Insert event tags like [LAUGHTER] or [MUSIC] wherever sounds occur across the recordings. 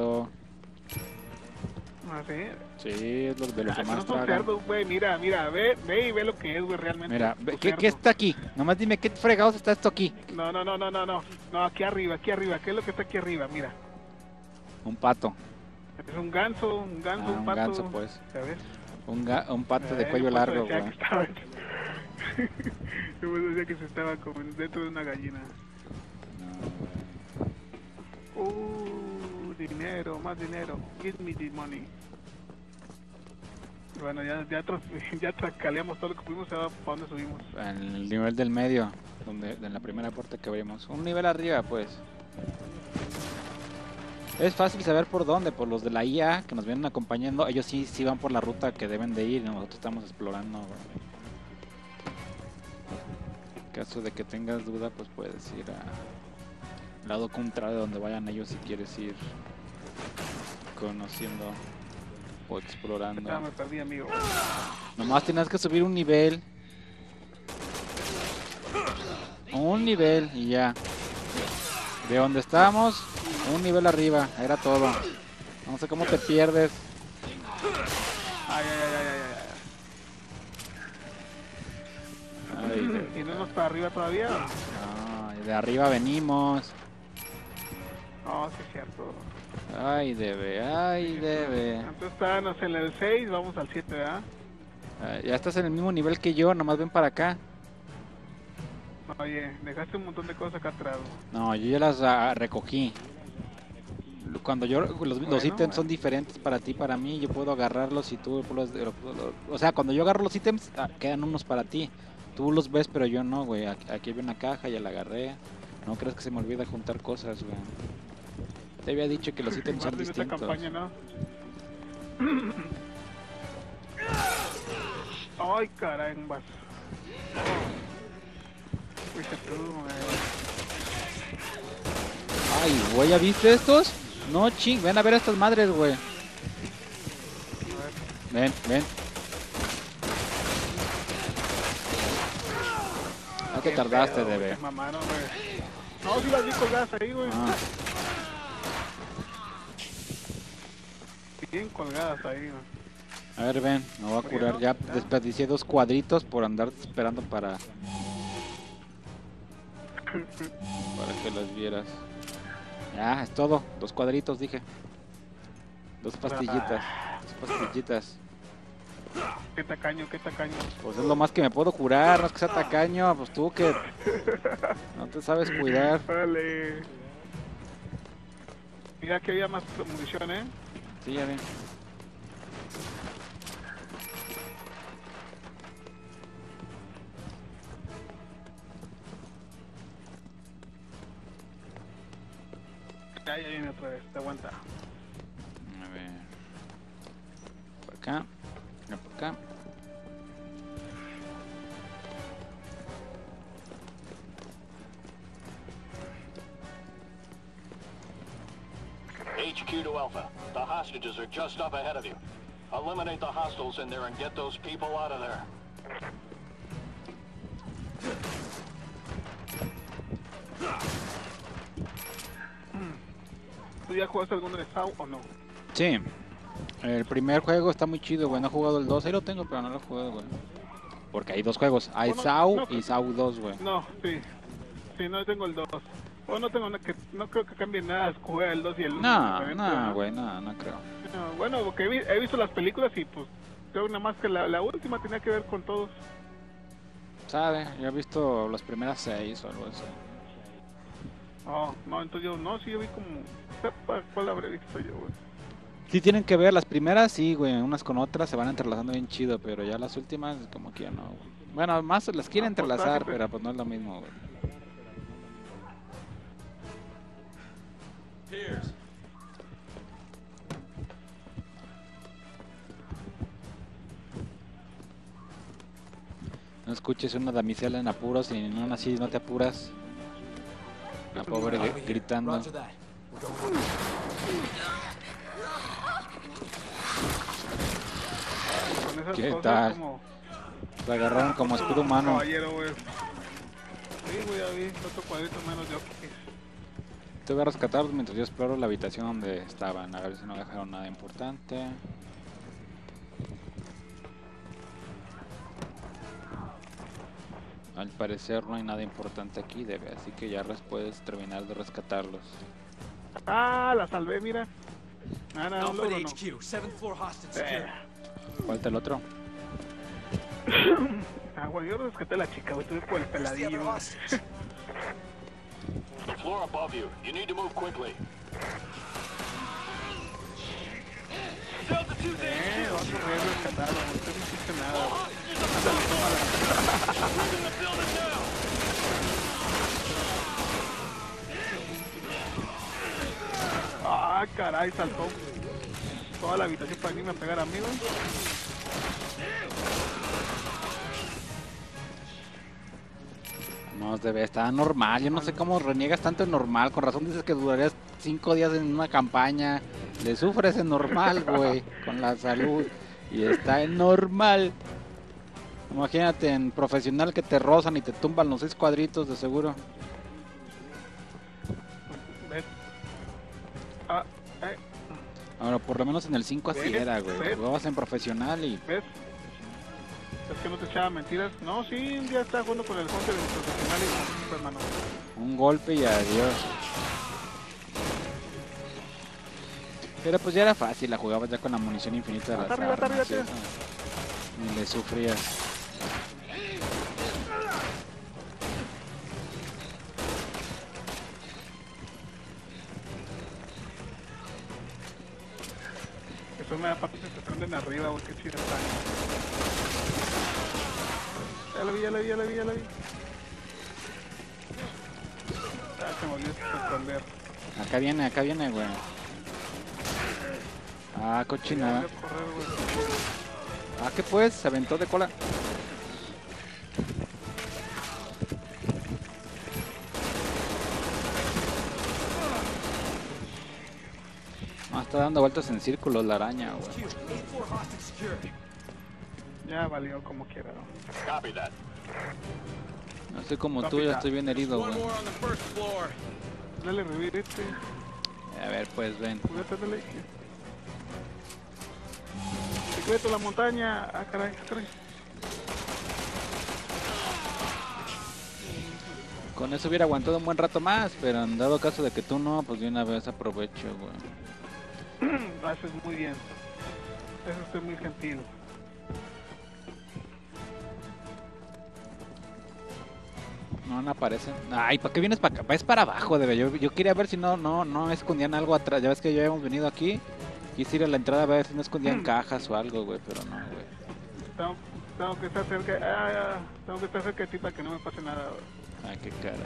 cerdo. Ah, sí. Sí, es lo de lo que Ah, más no cerdos, güey. Mira, mira, ve, ve y ve lo que es, güey, realmente. Mira, Un ve- ¿qué, qué está aquí? Nomás dime, ¿qué fregados está esto aquí? No, no, no, no, no, no. No, aquí arriba, aquí arriba. ¿Qué es lo que está aquí arriba? Mira. Un pato. Es un ganso, un ganso, Ah, un un pato. ganso, pues. ¿Sabes? Un, ga- un pato de Eh, cuello largo, güey. que estaba- [LAUGHS] Yo pues decía que se estaba como dentro de una gallina. Uh, dinero, más dinero. Give me the money. Bueno, ya, ya, tras- [LAUGHS] ya tracaleamos todo lo que pudimos, para dónde subimos. En el nivel del medio, donde en la primera puerta que abrimos. Un nivel arriba, pues. Es fácil saber por dónde, por los de la IA que nos vienen acompañando. Ellos sí, sí van por la ruta que deben de ir nosotros estamos explorando. En caso de que tengas duda, pues puedes ir a lado contrario de donde vayan ellos si quieres ir conociendo o explorando. Ya me perdí, amigo. Nomás tienes que subir un nivel. Un nivel y ya. De donde estábamos, un nivel arriba. Era todo. No sé cómo te pierdes. Ay, ay, ay, ay, ay, Ay, ay. de, ¿Y no nos para arriba todavía? de arriba venimos. No, sí es cierto. Ay, debe, ay, debe. Entonces estábamos en el 6, vamos al 7, ¿verdad? Ay, ya estás en el mismo nivel que yo, nomás ven para acá. Oye, dejaste un montón de cosas acá atrás. No, yo ya las ah, recogí. Cuando yo los, los Bueno, ítems bueno. son diferentes para ti, para mí, yo puedo agarrarlos y tú los, lo- lo- o sea, cuando yo agarro los ítems ah, quedan unos para ti. Tú los ves, pero yo no, güey. Aquí, aquí había una caja, ya la agarré. No crees que se me olvida juntar cosas, güey. Te había dicho que los ítems son distintos. campaña, ¿no? [COUGHS] Ay, carambas. Ay, güey, ¿ya viste estos? No, ching, ven a ver estas madres, güey. A ver. Ven, ven. No te tardaste, mamaron, güey. No, sí las vi colgadas ahí, güey. Ah. Bien colgadas ahí. A ver, ven, me voy a curar. Ya Ya. desperdicié dos cuadritos por andar esperando para, para que las vieras. Ya, es todo. Dos cuadritos, dije. Dos pastillitas. Dos pastillitas. Qué tacaño, qué tacaño. Pues es lo más que me puedo curar. No es que sea tacaño. Pues tú que no te sabes cuidar. Vale. Mira que había más munición, ¿eh? Sí, ya ven. Ya, viene vez, te aguanta. HQ to Alpha. The hostages are just up ahead of you. Eliminate the hostiles in there and get those people out of there. ¿Tú ya jugaste alguno de SAU o no? Sí. El primer juego está muy chido, güey. No he jugado el 2. Ahí lo tengo, pero no lo he jugado, güey. Porque hay dos juegos. Hay Bueno, SAU no, y SAU 2, güey. No, sí. Sí, no tengo el 2. O no tengo que, no creo que cambie nada jugar el 2 y el 1. No, no, güey, no, no creo. bueno, porque he, vi- he visto las películas y pues creo nada más que la, la última tenía que ver con todos. ¿Sabe? Yo he visto las primeras seis o algo así. Oh, no, entonces yo, no, sí, yo vi como, sepa cuál habré visto yo, güey. Sí tienen que ver, las primeras sí, güey, unas con otras se van entrelazando bien chido, pero ya las últimas como que ya no, güey. Bueno, más las quieren entrelazar, pero pues no es lo mismo, güey. No escuches una damisela en apuros y no así no te apuras. La pobre gri- gritando. ¿Qué tal? como Te agarraron como escudo humano. caballero, güey. Sí, güey, ya vi otro cuadrito menos de Oquis. te voy a rescatar mientras yo exploro la habitación donde estaban. A ver si no dejaron nada importante. Al parecer no hay nada importante aquí, debe, así que ya res- puedes terminar de rescatarlos. Ah, la salvé, mira. Ah, no, Alpha logro no. HQ. Seventh floor hostage Eh. Falta el otro. [COUGHS] Ah, güey, yo rescaté a la chica, güey. Tuve por el peladillo. [LAUGHS] The floor above you. You need to move quickly. Delta 2 to Eh, rescatado, güey. No hiciste nada. Caray, saltó. Toda la habitación para venirme a pegar a mí, güey. No, debe estar normal. Yo no sé cómo reniegas tanto en normal. Con razón dices que durarías cinco días en una campaña. Le sufres en normal, [LAUGHS] güey. Con la salud. Y está en normal. Imagínate en profesional que te rozan y te tumban los seis cuadritos de seguro. Ah, Ahora, por lo menos en el 5 así ¿Ves? era, güey. ¿Ves? Jugabas en profesional y ¿ves? Es que no te echaba mentiras. No, sí, un día estaba jugando con el Hunter en profesional y no, hermano. un golpe y adiós. Pero pues ya era fácil, la jugabas ya con la munición infinita de eso. Ni le sufrías. Eso me da papitas que prenden arriba, güey. Qué chido está. Ya la vi, ya la vi, ya la vi, ya la vi. Ah, se me olvidó esconder. Acá viene, acá viene, güey. Ah, cochinada. Ah, ¿qué pues? Se aventó de cola. Ah, está dando vueltas en círculos la araña, güey. Ya valió como quiera. ¿no? Copy that. No estoy como tú, ya estoy bien herido, güey. Dale revivir este. A ver, pues ven. Secreto de la montaña. Ah, caray, caray. Con eso hubiera aguantado un buen rato más, pero en dado caso de que tú no, pues de una vez aprovecho, güey. [CLEARS THROAT] Haces muy bien. Eso estoy muy gentil. No, no aparecen. Ay, ¿para qué vienes para acá? Es para abajo, debe. Yo, yo quería ver si no, no, no escondían algo atrás. Ya ves que ya habíamos venido aquí. Quise ir a la entrada a ver si no escondían [CLEARS THROAT] cajas o algo, güey, pero no, güey. Tengo, tengo que estar cerca. Ah, tengo que estar cerca de ti para que no me pase nada. güey. Ay, qué caray.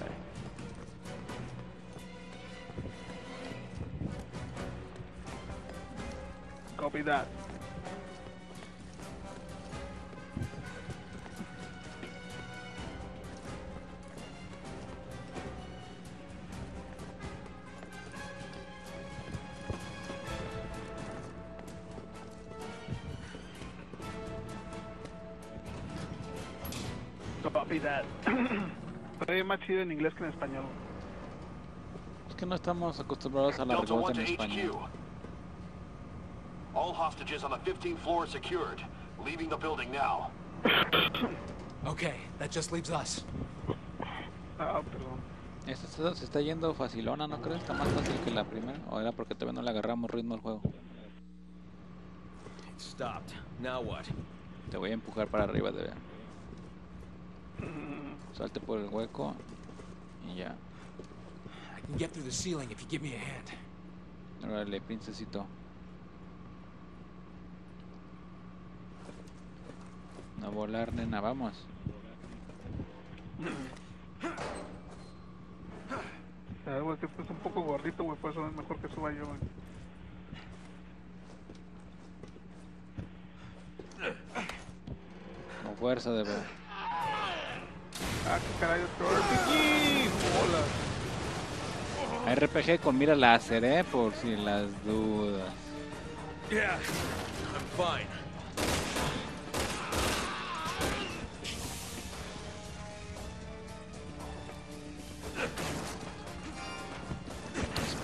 Copy that. Copy that. Soy más chido en inglés que en español. Es que no estamos acostumbrados a la Delta 1 revuelta to en español. HQ. All hostages on the 15th floor secured. Leaving the building now. [COUGHS] Okay, that just leaves us. Ah, perdón. Esta se, está yendo facilona, ¿no crees? Está más fácil que la primera. ¿O era porque todavía no le agarramos ritmo al juego? Stopped. Now what? Te voy a empujar para arriba, de [COUGHS] Salte por el hueco y ya. I can get through the ceiling if you give me a hand. Órale, princesito. No volar, nena, vamos. Ah, güey, que es un poco gordito, güey, por eso es mejor que suba yo, güey. Con fuerza, de verdad. Ah, qué caray, otro RPG. Hola. RPG con mira láser, ¿eh? Por si las dudas. Yeah, I'm fine.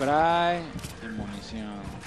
Spray y munición.